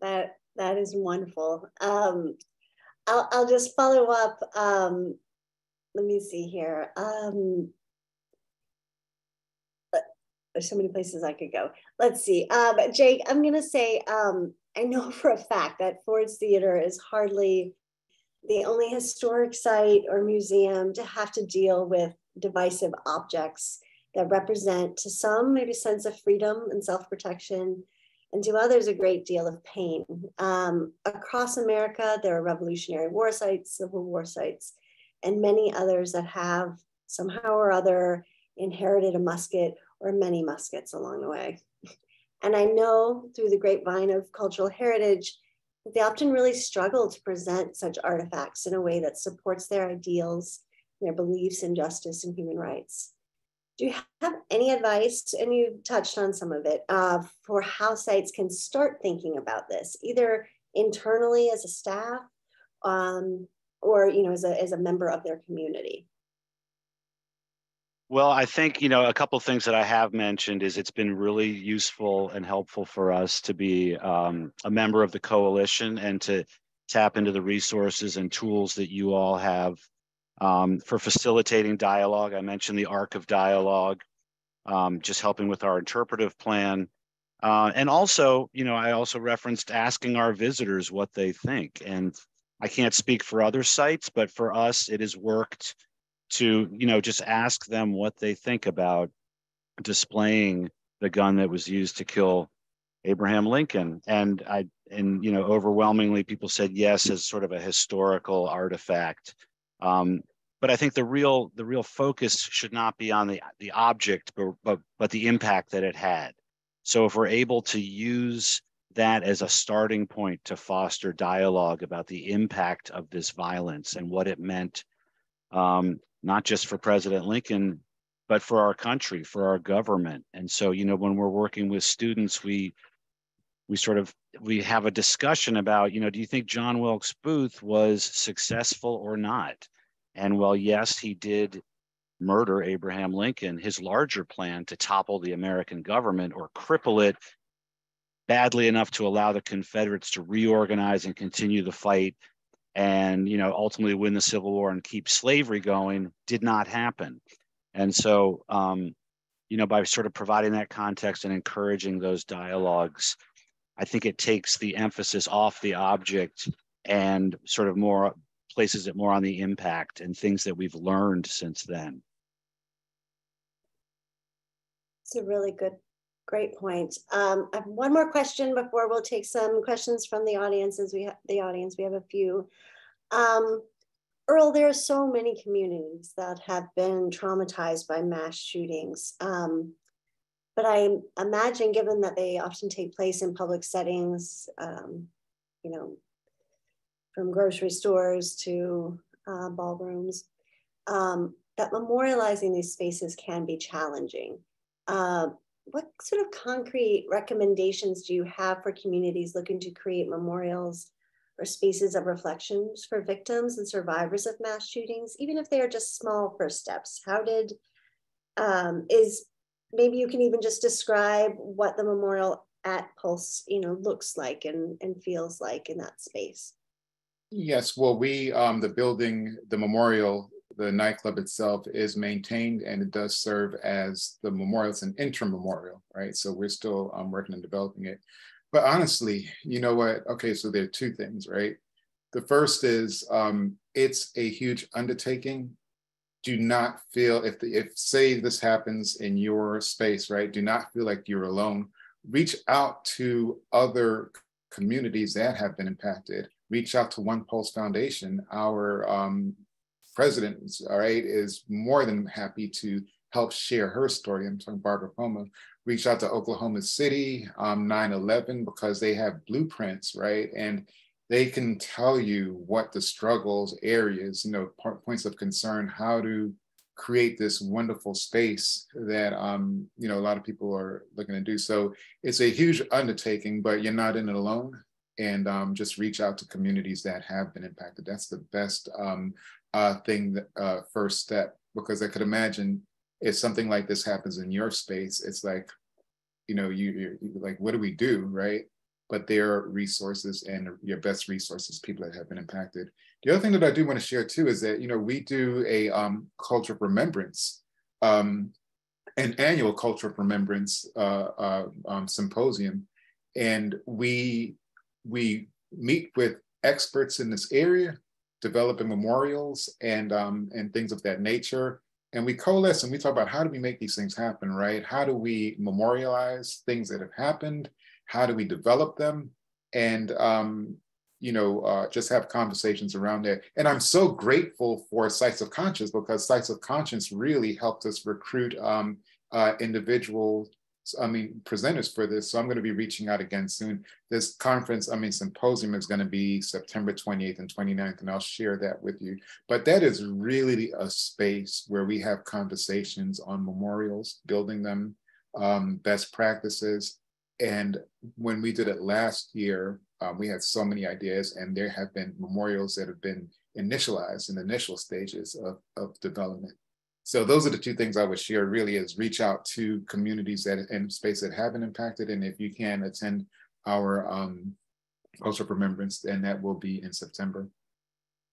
That that is wonderful. Um, I'll, I'll just follow up. Um, let me see here. Um, there's so many places I could go. Let's see. Um, Jake, I'm going to say um, I know for a fact that Ford's Theater is hardly the only historic site or museum to have to deal with divisive objects that represent to some maybe sense of freedom and self-protection and to others a great deal of pain. Um, across America, there are Revolutionary War sites, Civil War sites, and many others that have somehow or other inherited a musket or many muskets along the way. And I know through the grapevine of cultural heritage they often really struggle to present such artifacts in a way that supports their ideals, their beliefs in justice and human rights. Do you have any advice, and you touched on some of it, uh, for how sites can start thinking about this, either internally as a staff um, or you know, as a, as a member of their community? Well, I think, you know, a couple of things that I have mentioned is it's been really useful and helpful for us to be um, a member of the coalition and to tap into the resources and tools that you all have um, for facilitating dialogue. I mentioned the arc of dialogue, um, just helping with our interpretive plan. Uh, and also, you know, I also referenced asking our visitors what they think. And I can't speak for other sites, but for us, it has worked to you know just ask them what they think about displaying the gun that was used to kill Abraham Lincoln and I and you know overwhelmingly people said yes as sort of a historical artifact um, but I think the real the real focus should not be on the the object, but but, but the impact that it had. So if we're able to use that as a starting point to foster dialogue about the impact of this violence and what it meant, um, not just for President Lincoln, but for our country, for our government. And so, you know, when we're working with students, we we sort of we have a discussion about, you know, do you think John Wilkes Booth was successful or not? And well, yes, he did murder Abraham Lincoln, his larger plan to topple the American government or cripple it badly enough to allow the Confederates to reorganize and continue the fight and you know ultimately win the Civil War and keep slavery going did not happen. And so um, you know by sort of providing that context and encouraging those dialogues, I think it takes the emphasis off the object and sort of more places it more on the impact and things that we've learned since then. It's a really good, great point. Um, I have one more question before we'll take some questions from the audience as we have the audience. We have a few. Um, Earl, there are so many communities that have been traumatized by mass shootings. Um, but I imagine, given that they often take place in public settings, um, you know, from grocery stores to uh, ballrooms, um, that memorializing these spaces can be challenging. Uh, what sort of concrete recommendations do you have for communities looking to create memorials or spaces of reflections for victims and survivors of mass shootings, even if they are just small first steps? How did, um, is, maybe you can even just describe what the memorial at Pulse, you know, looks like and, and feels like in that space. Yes, well, we, um, the building, the memorial the nightclub itself is maintained and it does serve as the memorial. It's an interim memorial, right? So we're still um, working on developing it. But honestly, you know what? Okay, so there are two things, right? The first is um, it's a huge undertaking. Do not feel if the, if say this happens in your space, right? Do not feel like you're alone. Reach out to other communities that have been impacted. Reach out to One Pulse Foundation, our um, president, all right, is more than happy to help share her story. I'm talking Barbara Poma. Reach out to Oklahoma City, um, 9/11, because they have blueprints, right, and they can tell you what the struggles, areas, you know, points of concern, how to create this wonderful space that um, you know a lot of people are looking to do. So it's a huge undertaking, but you're not in it alone. And um, just reach out to communities that have been impacted. That's the best um, uh, thing, uh, first step, because I could imagine if something like this happens in your space, it's like, you know, you, like, what do we do, right? But there are resources and your best resources, people that have been impacted. The other thing that I do want to share too is that, you know, we do a um, culture of remembrance, um, an annual culture of remembrance uh, uh, um, symposium. And we, we meet with experts in this area developing memorials and um, and things of that nature. And we coalesce and we talk about how do we make these things happen, right? How do we memorialize things that have happened? How do we develop them? And um, you know, uh, just have conversations around that. And I'm so grateful for Sites of Conscience because Sites of Conscience really helped us recruit um, uh, individuals I mean, presenters for this. So I'm going to be reaching out again soon. This conference, I mean, symposium is going to be September 28th and 29th, and I'll share that with you. But that is really a space where we have conversations on memorials, building them, um, best practices. And when we did it last year, um, we had so many ideas, and there have been memorials that have been initialized in initial stages of, of development. So those are the two things I would share really is reach out to communities that in space that have been impacted. And if you can attend our um, culture of remembrance, and that will be in September.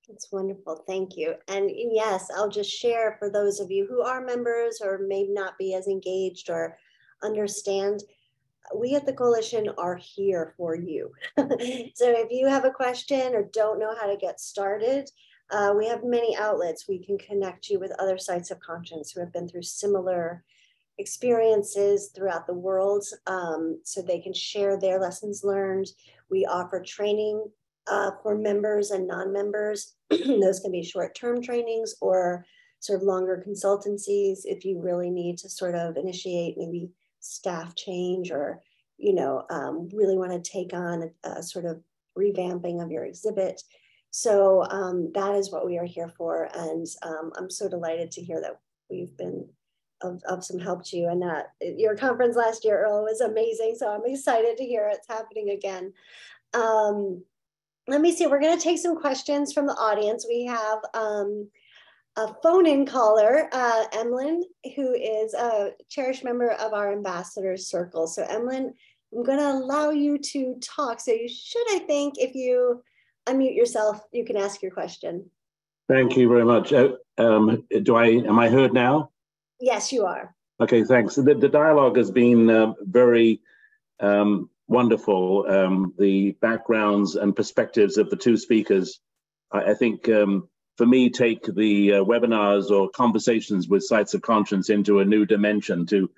That's wonderful. Thank you. And yes, I'll just share for those of you who are members or may not be as engaged or understand, we at the coalition are here for you. so if you have a question or don't know how to get started, uh, we have many outlets. We can connect you with other sites of conscience who have been through similar experiences throughout the world um, so they can share their lessons learned. We offer training uh, for members and non-members. Those can be short-term trainings or sort of longer consultancies if you really need to sort of initiate maybe staff change or you know um, really want to take on a, a, sort of revamping of your exhibit. So um, that is what we are here for, and um, I'm so delighted to hear that we've been of, of some help to you. And that your conference last year, Earl, was amazing. So I'm excited to hear it's happening again. Um, let me see, we're gonna take some questions from the audience. We have um, a phone-in caller, uh, Emlyn, who is a cherished member of our ambassadors circle. So Emlyn, I'm gonna allow you to talk. So you should, I think, if you unmute yourself, you can ask your question. Thank you very much. Uh, um, do I, am I heard now? Yes, you are. Okay, thanks. The, the dialogue has been uh, very um, wonderful. Um, the backgrounds and perspectives of the two speakers, I, I think, um, for me, take the uh, webinars or conversations with sites of conscience into a new dimension to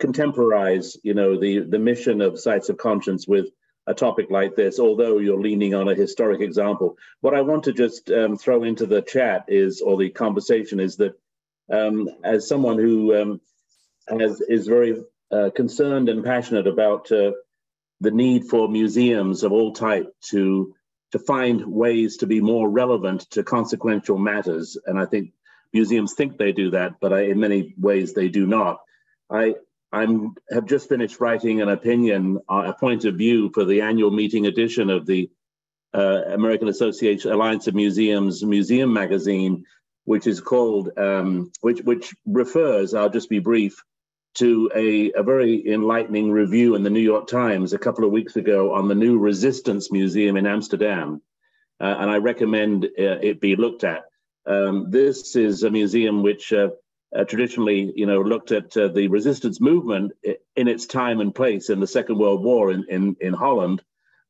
contemporize, you know, the the mission of sites of conscience with a topic like this. Although you're leaning on a historic example, what I want to just um, throw into the chat is, or the conversation is that um, as someone who um, has, is very uh, concerned and passionate about uh, the need for museums of all type to to find ways to be more relevant to consequential matters, and I think museums think they do that, but I, in many ways they do not. I I'm have just finished writing an opinion, uh, a point of view for the annual meeting edition of the uh, American Association Alliance of Museums Museum Magazine, which is called, um, which, which refers, I'll just be brief, to a, a very enlightening review in the New York Times a couple of weeks ago on the new Resistance Museum in Amsterdam. Uh, and I recommend uh, it be looked at. Um, this is a museum which uh, traditionally, you know, looked at uh, the resistance movement in its time and place in the Second World War in, in, in Holland,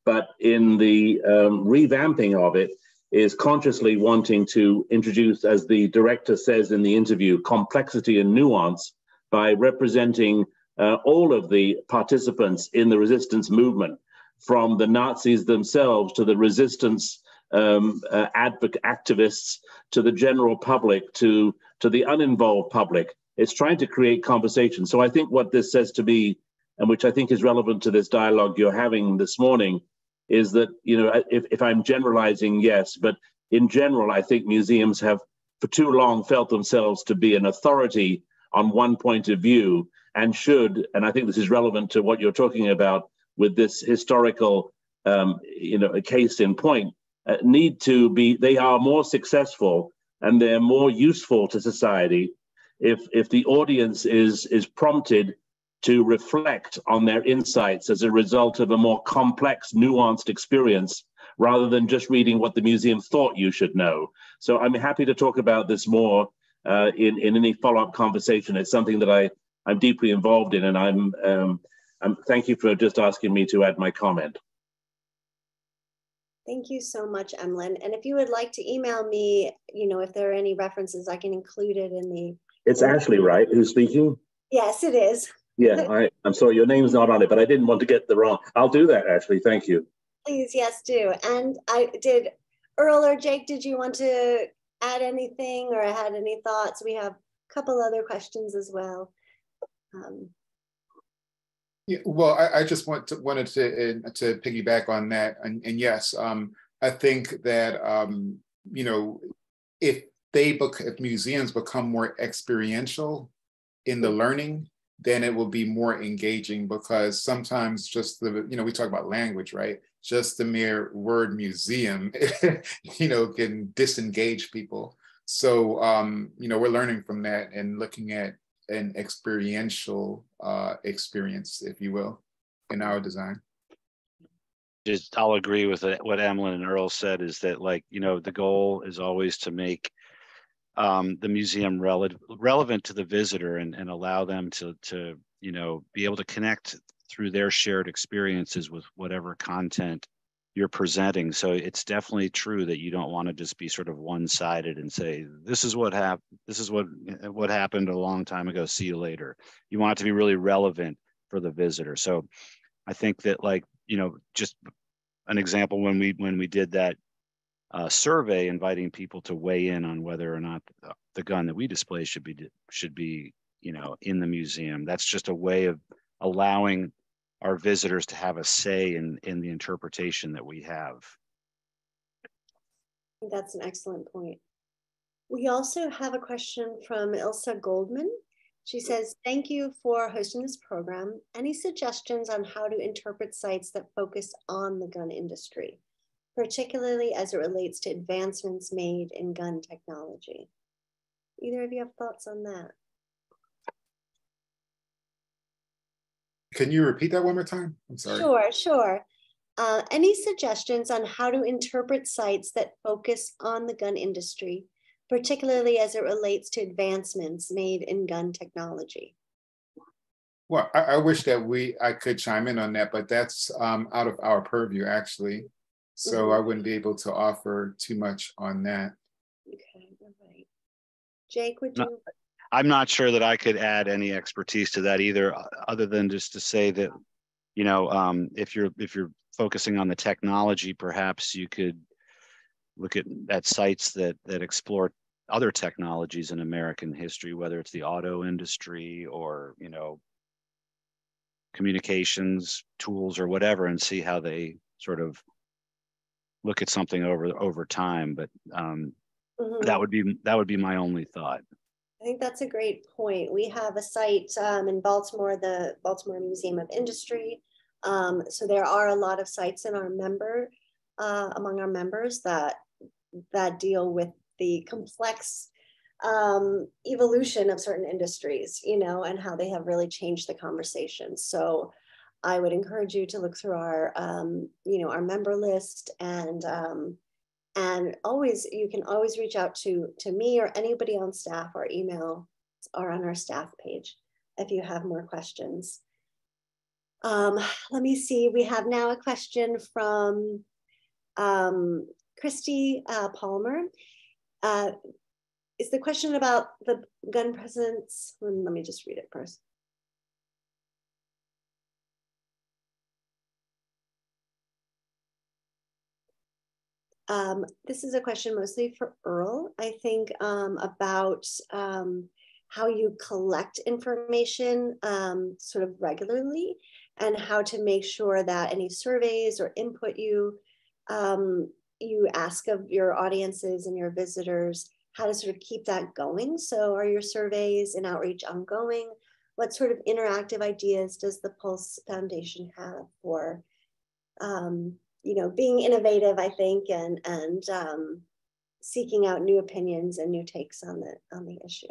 but in the um, revamping of it, is consciously wanting to introduce, as the director says in the interview, complexity and nuance by representing uh, all of the participants in the resistance movement, from the Nazis themselves to the resistance um, uh, advocate activists to the general public to to the uninvolved public. It's trying to create conversation. So I think what this says to me, and which I think is relevant to this dialogue you're having this morning, is that you know if, if i'm generalizing yes but in general i think museums have for too long felt themselves to be an authority on one point of view and should and i think this is relevant to what you're talking about with this historical um, you know case in point uh, need to be they are more successful and they're more useful to society if if the audience is is prompted to reflect on their insights as a result of a more complex, nuanced experience rather than just reading what the museum thought you should know. So I'm happy to talk about this more uh, in, in any follow-up conversation. It's something that I, I'm deeply involved in and I'm, um, I'm, thank you for just asking me to add my comment. Thank you so much, Emlyn. And if you would like to email me, you know, if there are any references, I can include it in the. It's Ashley, right? Who's speaking? Yes, it is. Yeah, I, I'm sorry, your name's not on it, but I didn't want to get the wrong. I'll do that, Ashley. Thank you. Please, yes, do. And I did, Earl or Jake, did you want to add anything or had any thoughts? We have a couple other questions as well. Um, yeah, well, I, I just want to, wanted to to piggyback on that, and, and yes, um, I think that um, you know if they if museums become more experiential in the learning, then it will be more engaging because sometimes just the, you know, we talk about language, right? Just the mere word museum, you know, can disengage people. So, um, you know, we're learning from that and looking at an experiential uh, experience, if you will, in our design. Just, I'll agree with what Emlyn and Earl said is that like, you know, the goal is always to make um, the museum rele relevant to the visitor and, and allow them to, to, you know, be able to connect through their shared experiences with whatever content you're presenting. So it's definitely true that you don't want to just be sort of one-sided and say, this is what happened, this is what what happened a long time ago, see you later. You want it to be really relevant for the visitor. So I think that like, you know, just an example when we when we did that uh, survey inviting people to weigh in on whether or not the gun that we display should be should be you know in the museum. That's just a way of allowing our visitors to have a say in in the interpretation that we have. That's an excellent point. We also have a question from Ilsa Goldman. She says, thank you for hosting this program. Any suggestions on how to interpret sites that focus on the gun industry, particularly as it relates to advancements made in gun technology? Either of you have thoughts on that? Can you repeat that one more time? I'm sorry. Sure, sure. Uh, any suggestions on how to interpret sites that focus on the gun industry, particularly as it relates to advancements made in gun technology? Well, I, I wish that we I could chime in on that, but that's um, out of our purview actually. So mm -hmm. I wouldn't be able to offer too much on that. Okay, all right. Jake, would you? No, I'm not sure that I could add any expertise to that either, other than just to say that, you know, um, if you're if you're focusing on the technology, perhaps you could look at, at sites that that explore other technologies in American history, whether it's the auto industry or you know communications tools or whatever, and see how they sort of look at something over over time. But um, mm-hmm. that would be that would be my only thought. I think that's a great point. We have a site um, in Baltimore, the Baltimore Museum of Industry. Um, so there are a lot of sites in our member uh, among our members that that deal with the complex um, evolution of certain industries, you know, and how they have really changed the conversation. So I would encourage you to look through our, um, you know, our member list and um, and always you can always reach out to to me or anybody on staff. or email or on our staff page if you have more questions. Um, let me see. We have now a question from um, Christy uh, Palmer. Uh, is the question about the gun presence? Let me just read it first. Um, this is a question mostly for Earl, I think, um, about um, how you collect information um, sort of regularly and how to make sure that any surveys or input you um, you ask of your audiences and your visitors, how to sort of keep that going. So are your surveys and outreach ongoing? What sort of interactive ideas does the Pulse Foundation have for um, you know, being innovative, I think, and and um, seeking out new opinions and new takes on the on the issue.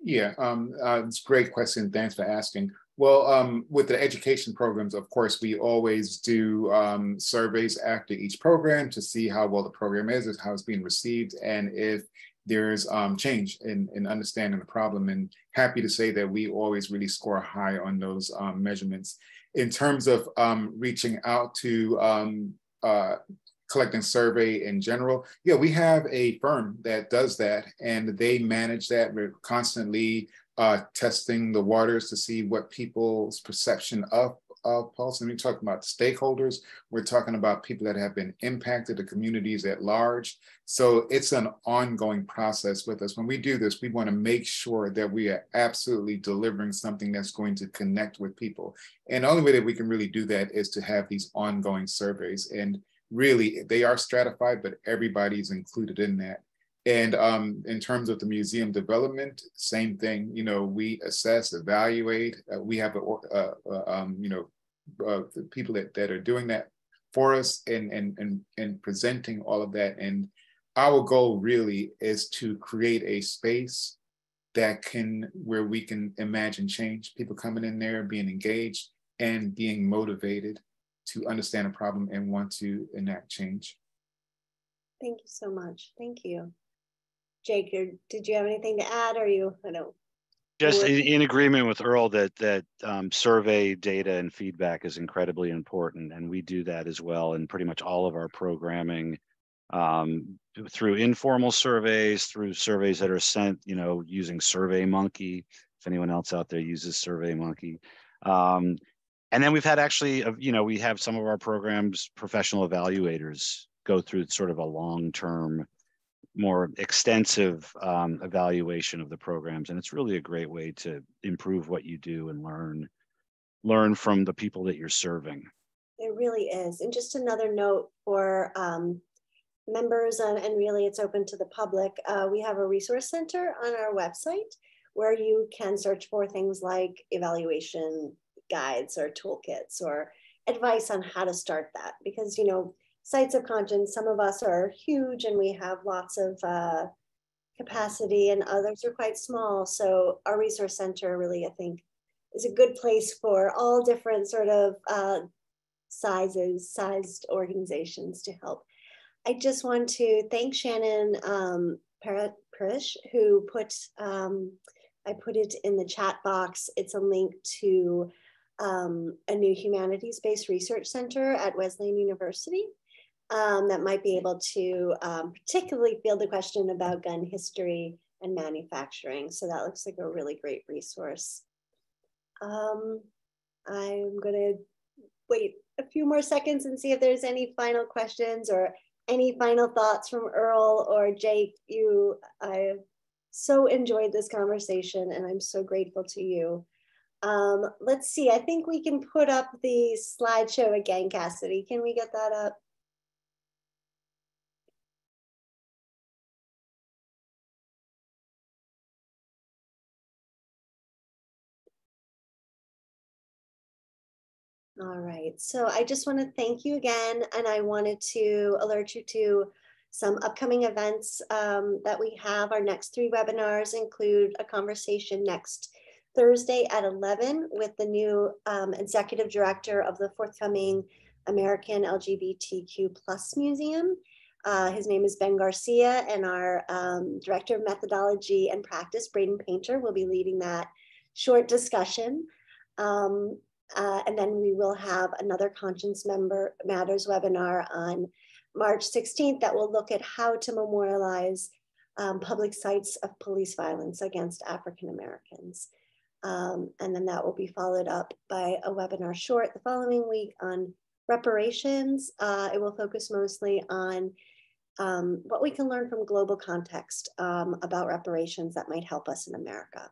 Yeah, um, uh, it's a great question. Thanks for asking. Well, um, with the education programs, of course, we always do um, surveys after each program to see how well the program is, how it's being received, and if there's um, change in, in understanding the problem. And happy to say that we always really score high on those um, measurements in terms of um, reaching out to um, uh, collecting survey in general, yeah, we have a firm that does that and they manage that. We're constantly uh, testing the waters to see what people's perception of of Pulse. And we talk about stakeholders. We're talking about people that have been impacted, the communities at large. So it's an ongoing process with us. When we do this, we want to make sure that we are absolutely delivering something that's going to connect with people. And the only way that we can really do that is to have these ongoing surveys. And really, they are stratified, but everybody's included in that. And um, in terms of the museum development, same thing. You know, we assess, evaluate. Uh, we have, a, uh, uh, um, you know, uh, the people that, that are doing that for us and, and, and, and presenting all of that. And our goal really is to create a space that can, where we can imagine change, people coming in there, being engaged and being motivated to understand a problem and want to enact change. Thank you so much. Thank you. Jake, did you have anything to add? Or you, I know. Just in, in agreement with Earl that that um, survey data and feedback is incredibly important, and we do that as well in pretty much all of our programming um, through informal surveys, through surveys that are sent, you know, using SurveyMonkey. If anyone else out there uses SurveyMonkey, um, and then we've had actually, uh, you know, we have some of our programs, professional evaluators go through sort of a long-term, more extensive um, evaluation of the programs. And it's really a great way to improve what you do and learn, learn from the people that you're serving. It really is. And just another note for um, members and, and, really it's open to the public. Uh, we have a resource center on our website where you can search for things like evaluation guides or toolkits or advice on how to start that because you know sites of conscience. Some of us are huge and we have lots of uh, capacity and others are quite small. So our resource center really i think is a good place for all different sort of uh, sizes sized organizations to help. I just want to thank shannon um, who put um, I put it in the chat box. It's a link to um, a new humanities-based research center at Wesleyan University um, that might be able to um, particularly field a question about gun history and manufacturing. So that looks like a really great resource. Um, I'm gonna wait a few more seconds and see if there's any final questions or any final thoughts from Earl or Jake. You, I so enjoyed this conversation and I'm so grateful to you. Um, let's see, I think we can put up the slideshow again, Cassidy. Can we get that up? All right, so I just want to thank you again, and I wanted to alert you to some upcoming events um, that we have. Our next three webinars include a conversation next Thursday at 11 with the new um, executive director of the forthcoming American LGBTQ plus museum. Uh, his name is Ben Garcia and our um, director of methodology and practice, Braden Paynter, will be leading that short discussion. Um, uh, and then we will have another Conscience Member Matters webinar on March 16th that will look at how to memorialize um, public sites of police violence against African Americans. Um, and then that will be followed up by a webinar short the following week on reparations. Uh, it will focus mostly on um, what we can learn from global context um, about reparations that might help us in America.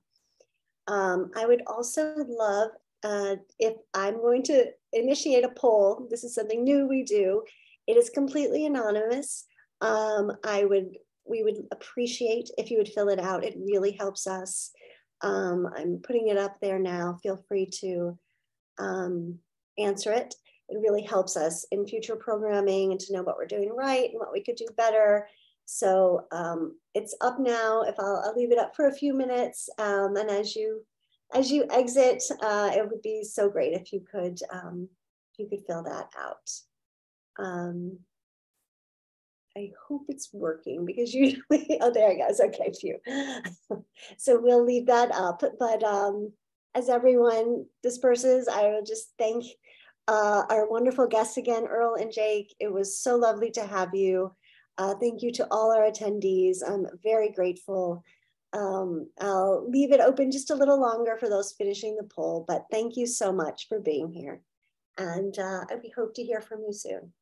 Um, I would also love uh, if I'm going to initiate a poll, this is something new we do. It is completely anonymous. Um, I would, we would appreciate if you would fill it out. It really helps us. Um, I'm putting it up there now. Feel free to um, answer it. It really helps us in future programming and to know what we're doing right and what we could do better. So um, it's up now. If I'll, I'll, leave it up for a few minutes, um, and as you as you exit, uh, it would be so great if you could um, if you could fill that out. Um, I hope it's working because usually, oh, there it goes. Okay, phew. so we'll leave that up. But um, as everyone disperses, I will just thank uh, our wonderful guests again, Earl and Jake. It was so lovely to have you. Uh, thank you to all our attendees. I'm very grateful. Um, I'll leave it open just a little longer for those finishing the poll, but thank you so much for being here. And uh, we hope to hear from you soon.